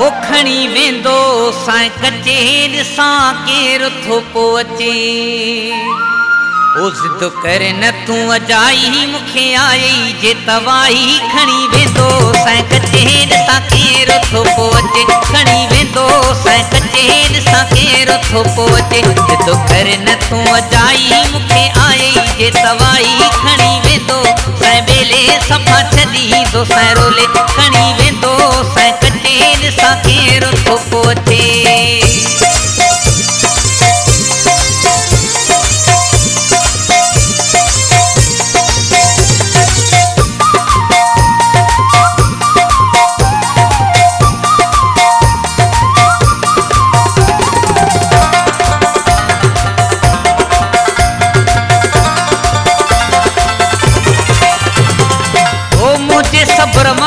او کڻي ويندو سان ڪچي ڏسان ڪير ٿو پوءِ اچي؟ ضد ڪر نه تون اجائي مون کي آئي جي توائي. کڻي ويندو سان ڪچي ڏسان ڪير ٿو پوءِ اچي؟ کڻي ويندو سان ڪچي ڏسان ڪير ٿو پوءِ اچي؟ ضد ڪر نه تون اجائي مون کي آئي جي توائي. کڻي ويندو سان بيلي صفا ڇڏيندو سان رولي. کڻي ويندو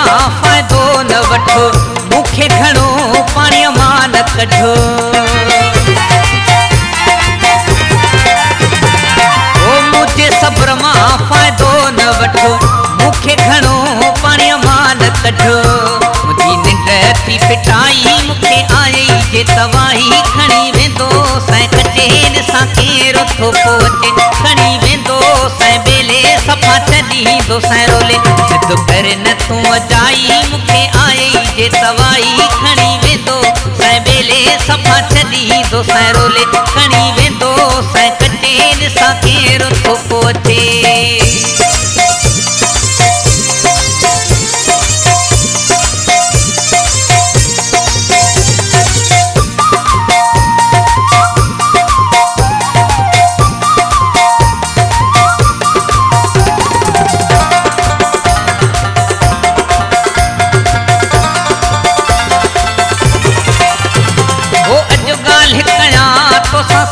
फ़ाइदो न वठो, मूंखे घणो पाणीअ माँ न कढो मुंहिंजे सब्र माँ फ़ाइदो न वठो, मूंखे घणो पाणीअ माँ न कढो। मुंहिंजी निंड थी पिटाई, मूंखे आई जे तवाई खणी वेंदो सैं कचे ॾिसां केरु थो पोइ अचे, खणी वेंदो सैं بيلي صفا ڇڏيندو سئين رولي سڌ ڪر نه تون اجائي مون کي آئي جي توائي کڻي ويندو سئين بيلي صفا ڇڏيندو سئين رولي کڻي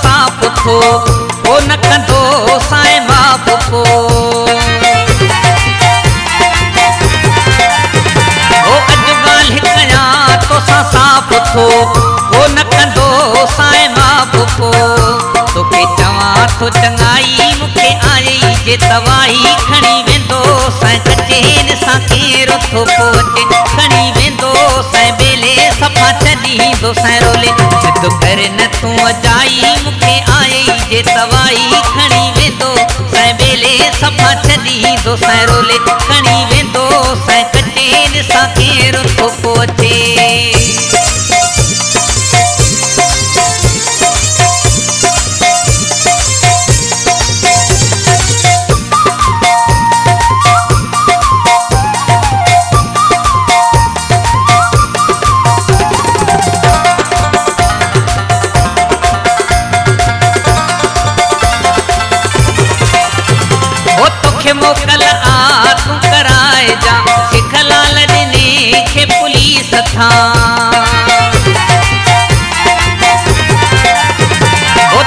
صاف ٿو او نه ڪندو سائين ماپ ڪو او اڄ ڳالهه ڪيان تو سان صاف ٿو او نه ڪندو سائين ماپ ڪو توکي چوان ٿو چڱائي مون کي آئي جي توائي کڻي ويندو سائين ڪچي ڏسان ڪير ٿو پوءِ کڻي ويندو سائين بيلي صفا ڇڏيندو سائين رولي سڌ ڪر نه تون اجائي. مون کي آئي جي توائي کڻي ويندو. سائين بيلي صفا ڇڏيندو سائين رولي کڻي ويندو. سائين ڪٽي ڏسان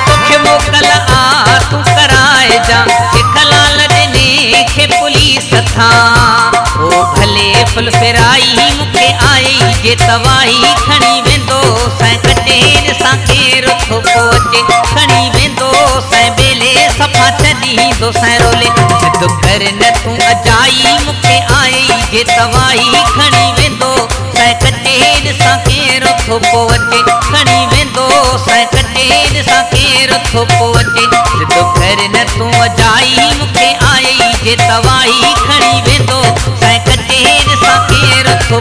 तोखे मोकल आ तूं कराए जा सिख लाल ॾिने खे पुलिस थां। ओ भले फुल फिराई मूंखे आई जे तवाई खणी वेंदो सैं कटे ॾिसां केरु थो पोइ अचे। खणी वेंदो सैं बेले सफ़ा छॾींदो सैं रोले سڌ ڪر نه تون اجائي مون کي آئي جي توائي کڻي ويندو. سئين ڏسان ڪير ٿو پوءِ اچي. کڻي ويندو سئين ڏسان ڪير ٿو پوءِ اچي. ڪر نه تون اجائي مون کي آئي جي توائي کڻي ويندو. سئين ڪير ٿو